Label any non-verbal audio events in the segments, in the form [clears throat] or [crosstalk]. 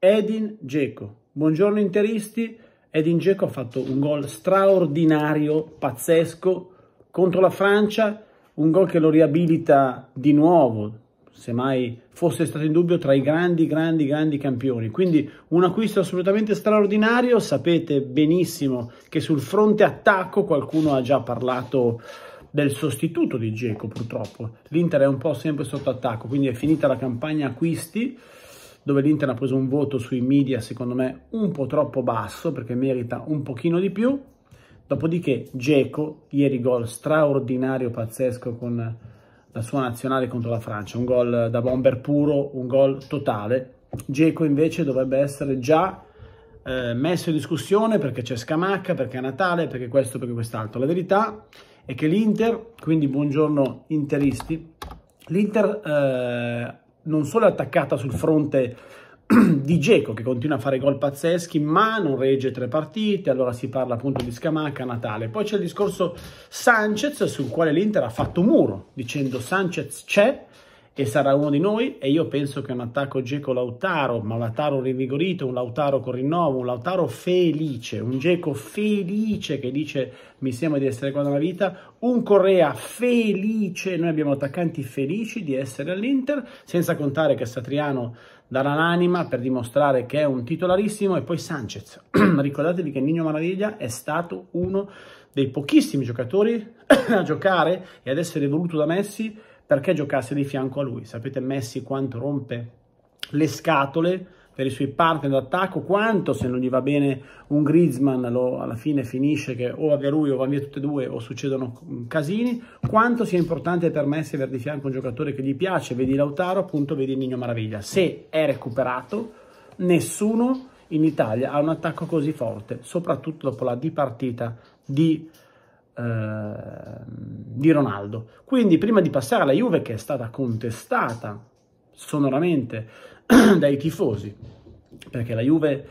Edin Dzeko. Buongiorno interisti, Edin Dzeko ha fatto un gol straordinario, pazzesco, contro la Francia, un gol che lo riabilita di nuovo, se mai fosse stato in dubbio, tra i grandi, grandi, grandi campioni. Quindi un acquisto assolutamente straordinario, sapete benissimo che sul fronte attacco qualcuno ha già parlato del sostituto di Geco purtroppo. L'Inter è un po' sempre sotto attacco, quindi è finita la campagna acquisti dove l'Inter ha preso un voto sui media secondo me un po' troppo basso perché merita un pochino di più. Dopodiché Geco, ieri gol straordinario, pazzesco con la sua nazionale contro la Francia, un gol da bomber puro, un gol totale. Geco invece dovrebbe essere già eh, messo in discussione perché c'è Scamacca, perché è Natale, perché questo, perché quest'altro. La verità è che l'Inter, quindi buongiorno interisti, l'Inter eh, non solo è attaccata sul fronte [clears throat] di Geco che continua a fare gol pazzeschi ma non regge tre partite, allora si parla appunto di Scamacca, Natale. Poi c'è il discorso Sanchez sul quale l'Inter ha fatto muro dicendo Sanchez c'è, e sarà uno di noi e io penso che un attacco Geco Lautaro, ma un Lautaro rivigorito, un Lautaro con rinnovo, un Lautaro felice, un Geco felice che dice mi sembra di essere qua nella vita, un Correa felice, noi abbiamo attaccanti felici di essere all'Inter, senza contare che Satriano darà l'anima per dimostrare che è un titolarissimo e poi Sanchez. [clears throat] Ricordatevi che Nino Maraviglia è stato uno dei pochissimi giocatori [clears throat] a giocare e ad essere voluto da Messi perché giocasse di fianco a lui. Sapete Messi quanto rompe le scatole per i suoi partner d'attacco, quanto se non gli va bene un Griezmann lo, alla fine finisce che o va via lui o va via tutte e due o succedono casini, quanto sia importante per Messi avere di fianco un giocatore che gli piace, vedi Lautaro, appunto vedi Nino Maraviglia. Se è recuperato, nessuno in Italia ha un attacco così forte, soprattutto dopo la dipartita di Ehm, di Ronaldo. Quindi prima di passare alla Juve che è stata contestata sonoramente [clears throat] dai tifosi, perché la Juve,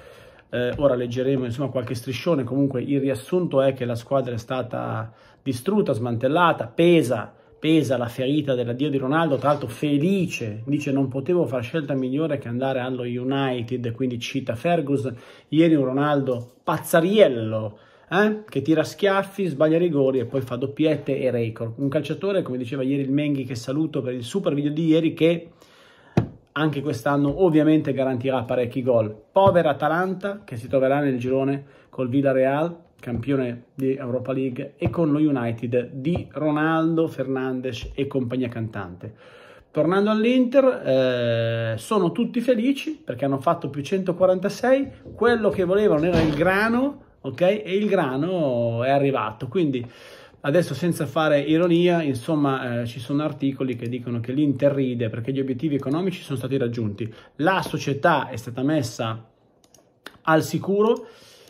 eh, ora leggeremo insomma qualche striscione, comunque il riassunto è che la squadra è stata distrutta, smantellata, pesa, pesa la ferita dell'addio di Ronaldo, tra l'altro felice, dice non potevo far scelta migliore che andare allo United, quindi cita Ferguson, ieri un Ronaldo pazzariello, eh? che tira schiaffi, sbaglia rigori e poi fa doppiette e record. Un calciatore, come diceva ieri il Menghi, che saluto per il super video di ieri, che anche quest'anno ovviamente garantirà parecchi gol. Povera Atalanta che si troverà nel girone col Villarreal, campione di Europa League, e con lo United di Ronaldo, Fernandes e compagnia cantante. Tornando all'Inter, eh, sono tutti felici perché hanno fatto più 146, quello che volevano era il grano, ok? E il grano è arrivato, quindi adesso senza fare ironia, insomma, eh, ci sono articoli che dicono che l'Inter ride perché gli obiettivi economici sono stati raggiunti, la società è stata messa al sicuro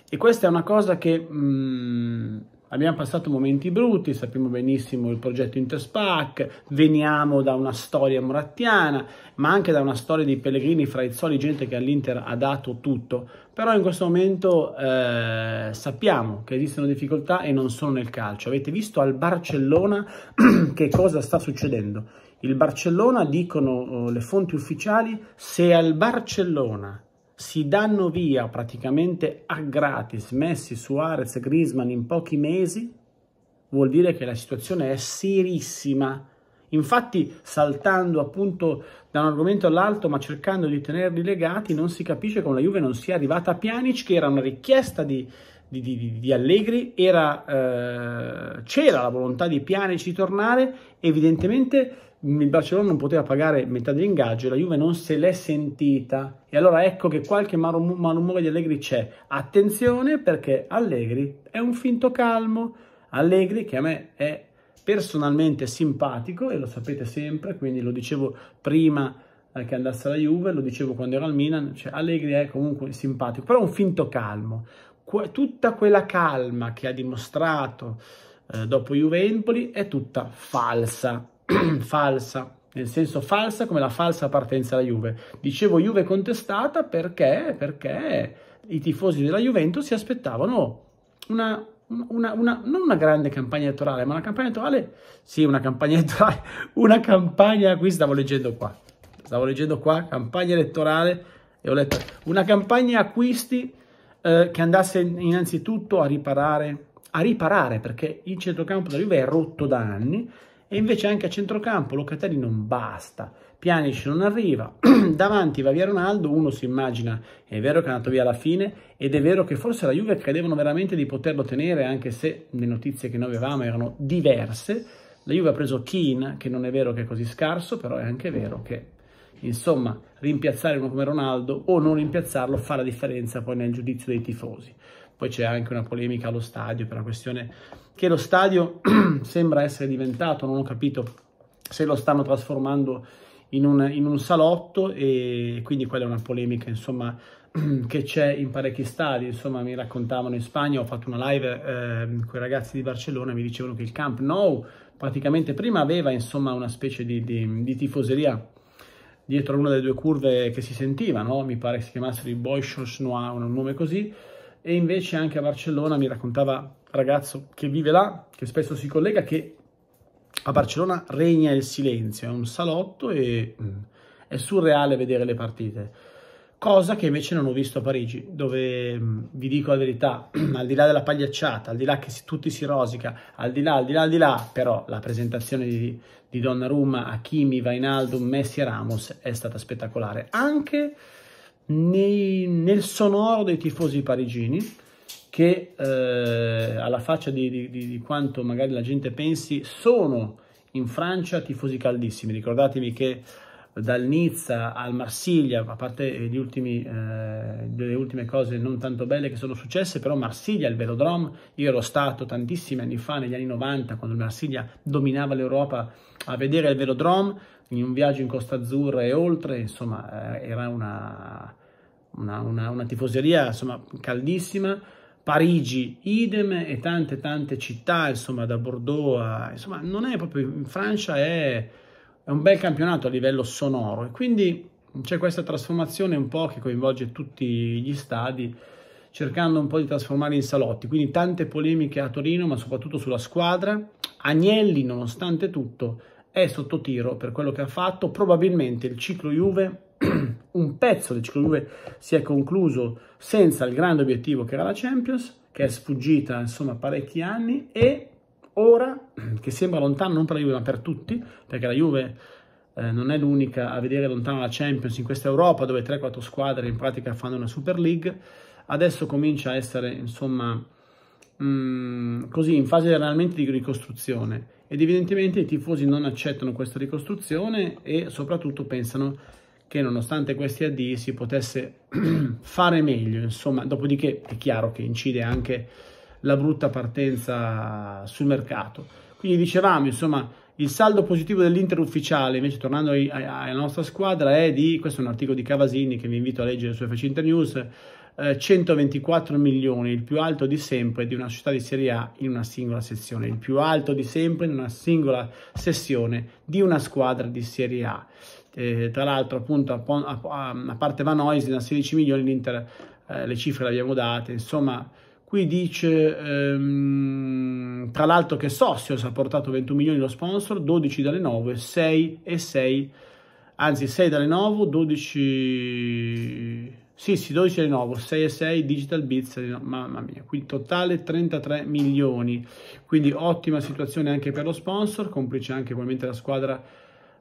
e questa è una cosa che mh, mm, Abbiamo passato momenti brutti, sappiamo benissimo il progetto Interspac, veniamo da una storia morattiana, ma anche da una storia di Pellegrini, Fraizzoli, gente che all'Inter ha dato tutto. Però in questo momento eh, sappiamo che esistono difficoltà e non sono nel calcio. Avete visto al Barcellona [clears throat] che cosa sta succedendo? Il Barcellona, dicono oh, le fonti ufficiali, se al Barcellona si danno via praticamente a gratis Messi, Suarez Griezmann in pochi mesi, vuol dire che la situazione è serissima. Infatti, saltando appunto da un argomento all'altro, ma cercando di tenerli legati, non si capisce come la Juve non sia arrivata a Pjanic, che era una richiesta di, di, di, di Allegri, era, eh, c'era la volontà di Pjanic di tornare, evidentemente il Barcellona non poteva pagare metà dell'ingaggio, la Juve non se l'è sentita e allora ecco che qualche malumore di Allegri c'è. Attenzione perché Allegri è un finto calmo, Allegri che a me è personalmente simpatico e lo sapete sempre, quindi lo dicevo prima eh, che andasse alla Juve, lo dicevo quando ero al Milan, cioè Allegri è comunque simpatico, però è un finto calmo. Tutta quella calma che ha dimostrato eh, dopo Juve-Empoli è tutta falsa [clears throat] falsa, nel senso falsa come la falsa partenza alla Juve. Dicevo Juve contestata perché, perché i tifosi della Juventus si aspettavano una, una, una, non una grande campagna elettorale, ma una campagna elettorale, sì, una campagna elettorale, [laughs] una campagna, qui stavo leggendo qua, stavo leggendo qua, campagna elettorale e ho letto una campagna acquisti eh, che andasse innanzitutto a riparare, a riparare perché il centrocampo della Juve è rotto da anni e invece anche a centrocampo Locatelli non basta, Pjanic non arriva, [clears throat] davanti va via Ronaldo, uno si immagina, è vero che è andato via alla fine ed è vero che forse la Juve credevano veramente di poterlo tenere anche se le notizie che noi avevamo erano diverse, la Juve ha preso Keane, che non è vero che è così scarso, però è anche vero che insomma rimpiazzare uno come Ronaldo o non rimpiazzarlo fa la differenza poi nel giudizio dei tifosi. Poi c'è anche una polemica allo stadio per la questione che lo stadio [clears throat] sembra essere diventato, non ho capito se lo stanno trasformando in un, in un salotto e quindi quella è una polemica insomma [clears throat] che c'è in parecchi stadi, insomma mi raccontavano in Spagna, ho fatto una live eh, con i ragazzi di Barcellona, mi dicevano che il Camp Nou praticamente prima aveva insomma una specie di, di, di tifoseria dietro una delle due curve che si sentiva, no? mi pare che si chiamassero i Boychos Noir, un nome così, e invece anche a Barcellona mi raccontava ragazzo che vive là, che spesso si collega, che a Barcellona regna il silenzio, è un salotto e mm, è surreale vedere le partite. Cosa che invece non ho visto a Parigi, dove mm, vi dico la verità, [clears throat] al di là della pagliacciata, al di là che si, tutti si rosica, al di là, al di là, al di là, però la presentazione di, di Donnarumma, Hakimi, Vainaldo, Messi e Ramos è stata spettacolare. Anche nei, nel sonoro dei tifosi parigini che eh, alla faccia di, di, di, quanto magari la gente pensi sono in Francia tifosi caldissimi ricordatevi che dal Nizza al Marsiglia a parte gli ultimi, eh, le ultime cose non tanto belle che sono successe però Marsiglia, il Velodrome io ero stato tantissimi anni fa negli anni 90 quando Marsiglia dominava l'Europa a vedere il Velodrome in un viaggio in Costa Azzurra e oltre, insomma, eh, era una, una, una, una tifoseria insomma, caldissima. Parigi, idem e tante tante città, insomma, da Bordeaux a, insomma, non è proprio, in Francia è, è un bel campionato a livello sonoro e quindi c'è questa trasformazione un po' che coinvolge tutti gli stadi, cercando un po' di trasformarli in salotti, quindi tante polemiche a Torino, ma soprattutto sulla squadra. Agnelli, nonostante tutto, è sotto tiro per quello che ha fatto. Probabilmente il ciclo Juve, un pezzo del ciclo Juve si è concluso senza il grande obiettivo che era la Champions, che è sfuggita insomma parecchi anni e ora, che sembra lontano non per la Juve ma per tutti, perché la Juve eh, non è l'unica a vedere lontano la Champions in questa Europa dove 3-4 squadre in pratica fanno una Super League, adesso comincia a essere insomma mh, mm, così in fase realmente di ricostruzione. Ed evidentemente i tifosi non accettano questa ricostruzione e soprattutto pensano che nonostante questi addii si potesse [clears throat] fare meglio, insomma, dopodiché è chiaro che incide anche la brutta partenza sul mercato. Quindi dicevamo, insomma, il saldo positivo dell'Inter ufficiale, invece tornando alla nostra squadra, è di, questo è un articolo di Cavasini che vi invito a leggere su FC Inter News, 124 eh, milioni, il più alto di sempre di una società di Serie A in una singola sezione, il più alto di sempre in una singola sessione di una squadra di Serie A. Eh, tra l'altro, appunto, a, a, a parte Van Oysen, da 16 milioni l'Inter, eh, le cifre le abbiamo date, insomma, qui dice ehm, tra l'altro che Sossios ha portato 21 milioni lo sponsor, 12 dalle 9, 6 e 6, anzi 6 dalle 9, 12 sì, sì, 12 di nuovo, 6 e 6, Digital Bits, mamma mia, quindi totale 33 milioni, quindi ottima situazione anche per lo sponsor, complice anche ovviamente la squadra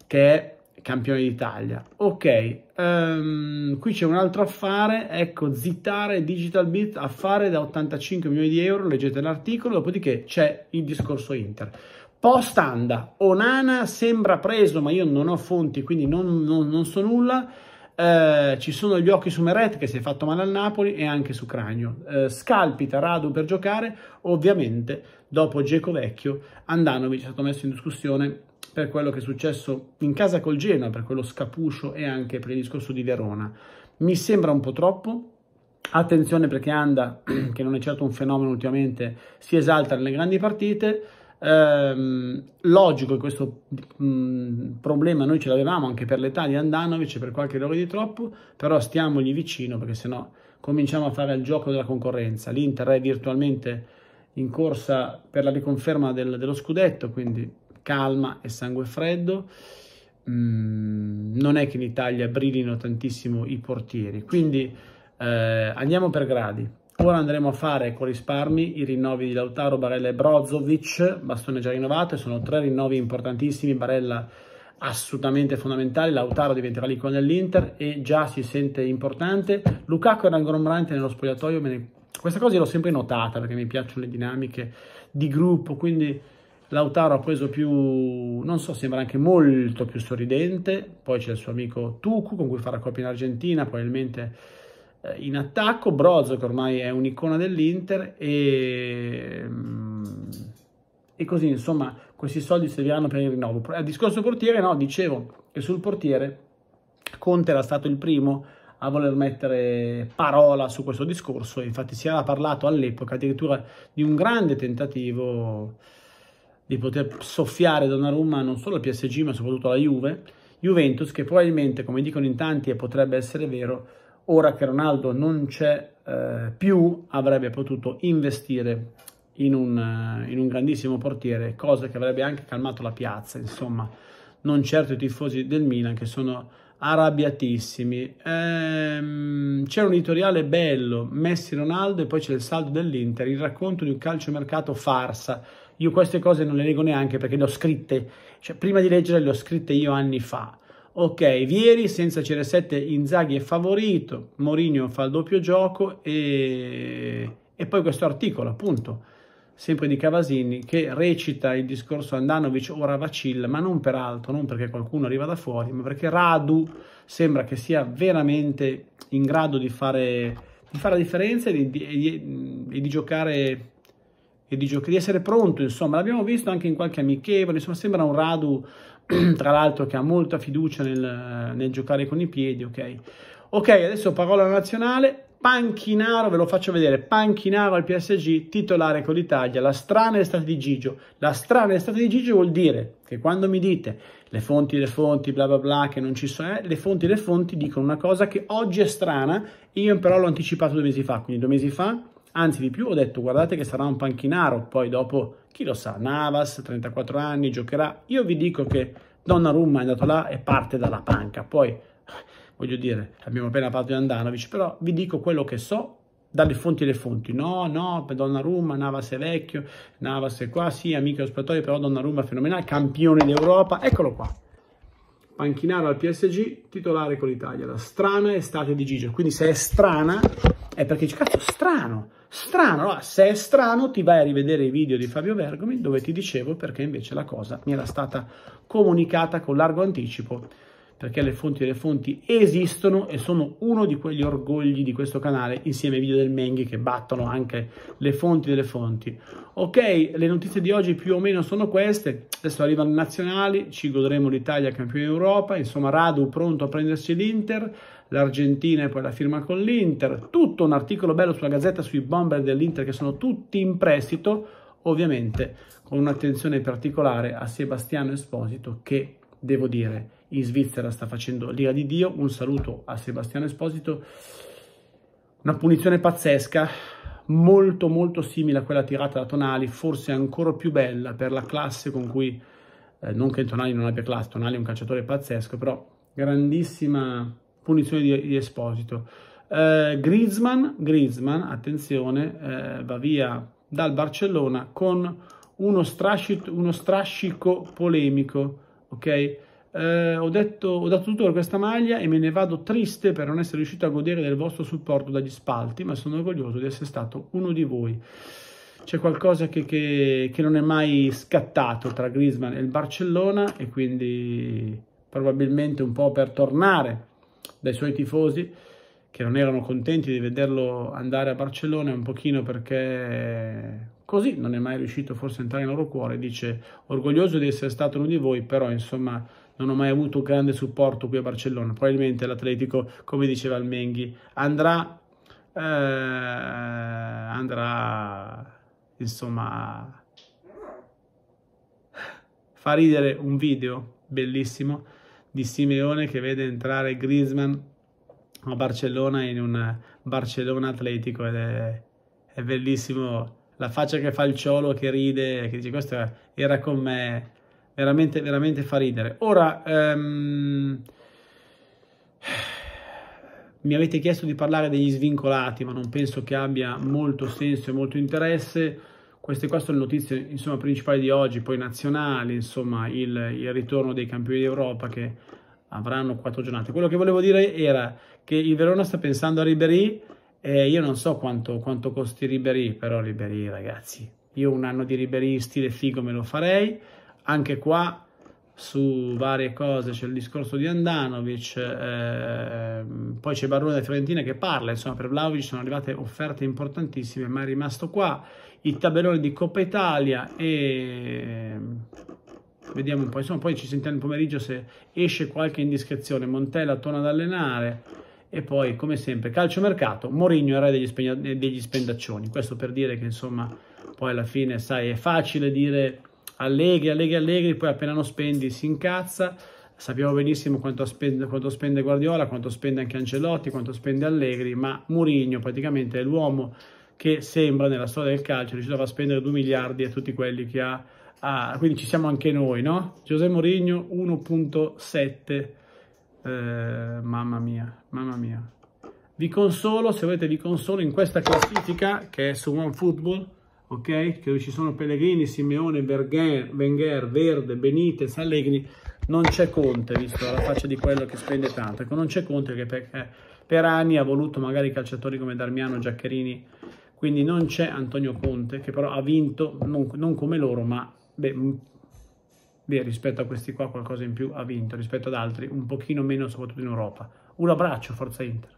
che è campione d'Italia. Ok, um, qui c'è un altro affare, ecco, zittare Digital Bits, affare da 85 milioni di euro, leggete l'articolo, dopodiché c'è il discorso Inter. Post anda, Onana sembra preso, ma io non ho fonti, quindi non, non, non so nulla, eh, ci sono gli occhi su Meret che si è fatto male al Napoli e anche su Cragno. Eh, scalpita Radu per giocare, ovviamente dopo Geco Vecchio Andanovic è stato messo in discussione per quello che è successo in casa col Genoa, per quello scapuscio e anche per il discorso di Verona. Mi sembra un po' troppo, Attenzione perché Anda, [clears throat] che non è certo un fenomeno ultimamente, si esalta nelle grandi partite, Ehm, logico che questo mh, problema noi ce l'avevamo anche per l'età di Andanovic per qualche errore di troppo, però stiamogli vicino perché sennò cominciamo a fare il gioco della concorrenza. L'Inter è virtualmente in corsa per la riconferma del, dello scudetto, quindi calma e sangue freddo. mm, non è che in Italia brillino tantissimo i portieri, quindi eh, andiamo per gradi. Ora andremo a fare con risparmi i rinnovi di Lautaro, Barella e Brozovic, bastone già rinnovato, sono tre rinnovi importantissimi, Barella assolutamente fondamentale, Lautaro diventerà l'icona dell'Inter e già si sente importante. Lukaku era ingombrante nello spogliatoio, ne... questa cosa l'ho sempre notata perché mi piacciono le dinamiche di gruppo, quindi Lautaro ha preso più, non so, sembra anche molto più sorridente, poi c'è il suo amico Tucu con cui farà coppia in Argentina, probabilmente eh, in attacco, Brozo che ormai è un'icona dell'Inter e mm, e così insomma questi soldi serviranno per il rinnovo. Al discorso portiere no, dicevo che sul portiere Conte era stato il primo a voler mettere parola su questo discorso, infatti si era parlato all'epoca addirittura di un grande tentativo di poter soffiare Donnarumma non solo al PSG ma soprattutto alla Juve, Juventus che probabilmente come dicono in tanti e potrebbe essere vero, ora che Ronaldo non c'è eh, più avrebbe potuto investire in un, eh, in un grandissimo portiere, cosa che avrebbe anche calmato la piazza, insomma, non certo i tifosi del Milan che sono arrabbiatissimi. Ehm, c'è un editoriale bello, Messi Ronaldo e poi c'è il saldo dell'Inter, il racconto di un calciomercato farsa. Io queste cose non le leggo neanche perché le ho scritte, cioè prima di leggere le ho scritte io anni fa. Ok, Vieri senza CR7 Inzaghi è favorito, Mourinho fa il doppio gioco e, e poi questo articolo appunto sempre di Cavasini, che recita il discorso Andanovic ora vacilla, ma non per altro, non perché qualcuno arriva da fuori, ma perché Radu sembra che sia veramente in grado di fare, di fare la differenza e di, di, di, di giocare e di, di, essere pronto, insomma, l'abbiamo visto anche in qualche amichevole, insomma, sembra un Radu, [clears throat] tra l'altro, che ha molta fiducia nel, nel giocare con i piedi, ok? Ok, adesso parola nazionale, Panchinaro, ve lo faccio vedere, Panchinaro al PSG, titolare con l'Italia, la strana estate di Gigio. La strana estate di Gigio vuol dire che quando mi dite le fonti, le fonti, bla bla bla, che non ci sono, eh, le fonti, le fonti dicono una cosa che oggi è strana, io però l'ho anticipato due mesi fa, quindi due mesi fa, anzi di più, ho detto guardate che sarà un Panchinaro, poi dopo, chi lo sa, Navas, 34 anni, giocherà. Io vi dico che Donnarumma è andato là e parte dalla panca, poi [laughs] voglio dire, abbiamo appena parlato di Andanovic, però vi dico quello che so dalle fonti alle fonti. No, no, Donnarumma, Navas è vecchio, Navas è qua, sì, amico ospitatorio, però Donnarumma è fenomenale, campione d'Europa, eccolo qua. Panchinaro al PSG, titolare con l'Italia, la strana estate di Gigio. Quindi se è strana è perché dici, cazzo, strano, strano. Allora, se è strano ti vai a rivedere i video di Fabio Bergomi dove ti dicevo perché invece la cosa mi era stata comunicata con largo anticipo perché le fonti delle fonti esistono e sono uno di quegli orgogli di questo canale insieme ai video del Menghi che battono anche le fonti delle fonti. Ok, le notizie di oggi più o meno sono queste, adesso arrivano i nazionali, ci godremo l'Italia campione d'Europa, insomma Radu pronto a prendersi l'Inter, l'Argentina e poi la firma con l'Inter, tutto un articolo bello sulla Gazzetta sui bomber dell'Inter che sono tutti in prestito, ovviamente con un'attenzione particolare a Sebastiano Esposito che, devo dire, in Svizzera sta facendo l'ira di Dio. Un saluto a Sebastiano Esposito. Una punizione pazzesca, molto molto simile a quella tirata da Tonali, forse ancora più bella per la classe con cui, eh, non che Tonali non abbia classe, Tonali è un calciatore pazzesco, però grandissima punizione di, di Esposito. Eh, Griezmann, Griezmann, attenzione, eh, va via dal Barcellona con uno strascico, uno strascico polemico, ok? Eh, ho, detto, ho dato tutto per questa maglia e me ne vado triste per non essere riuscito a godere del vostro supporto dagli spalti, ma sono orgoglioso di essere stato uno di voi. C'è qualcosa che, che, che non è mai scattato tra Griezmann e il Barcellona e quindi probabilmente un po' per tornare dai suoi tifosi che non erano contenti di vederlo andare a Barcellona, un pochino perché così non è mai riuscito forse a entrare nel loro cuore, dice orgoglioso di essere stato uno di voi, però insomma non ho mai avuto grande supporto qui a Barcellona, probabilmente l'Atletico, come diceva il Menghi, andrà, eh, andrà, insomma, fa ridere un video bellissimo di Simeone che vede entrare Griezmann a Barcellona in un Barcellona Atletico ed è, è bellissimo la faccia che fa il ciolo che ride, che dice questo era con me veramente, veramente fa ridere. Ora, um, mi avete chiesto di parlare degli svincolati, ma non penso che abbia molto senso e molto interesse. Queste qua sono le notizie insomma, principali di oggi, poi nazionali, insomma il, il ritorno dei campioni d'Europa che avranno quattro giornate. Quello che volevo dire era che il Verona sta pensando a Ribery e io non so quanto, quanto costi Ribery, però Ribery ragazzi, io un anno di Ribery stile figo me lo farei, anche qua su varie cose c'è il discorso di Andanovic, eh, poi c'è Barone da Fiorentina che parla, insomma per Vlaovic sono arrivate offerte importantissime, ma è rimasto qua, il tabellone di Coppa Italia e vediamo un po', insomma poi ci sentiamo il pomeriggio se esce qualche indiscrezione, Montella torna ad allenare e poi come sempre calciomercato, Mourinho è re degli, degli spendaccioni, questo per dire che insomma poi alla fine sai è facile dire Allegri, Allegri, Allegri, poi appena non spendi si incazza, sappiamo benissimo quanto spende, quanto spende Guardiola, quanto spende anche Ancelotti, quanto spende Allegri, ma Mourinho praticamente è l'uomo che sembra nella storia del calcio riuscito a spendere 2 miliardi a tutti quelli che ha, ha quindi ci siamo anche noi, no? Giuseppe Mourinho 1.7 eh, mamma mia, mamma mia. Vi consolo, se volete vi consolo in questa classifica che è su OneFootball ok? Che ci sono Pellegrini, Simeone, Wenger, Wenger, Verde, Benitez, Allegri, non c'è Conte, visto la faccia di quello che spende tanto. Ecco, non c'è Conte perché per, per anni ha voluto magari calciatori come Darmiano, Giaccherini, quindi non c'è Antonio Conte, che però ha vinto, non, non come loro, ma beh, beh, rispetto a questi qua qualcosa in più ha vinto, rispetto ad altri un pochino meno, soprattutto in Europa. Un abbraccio, Forza Inter.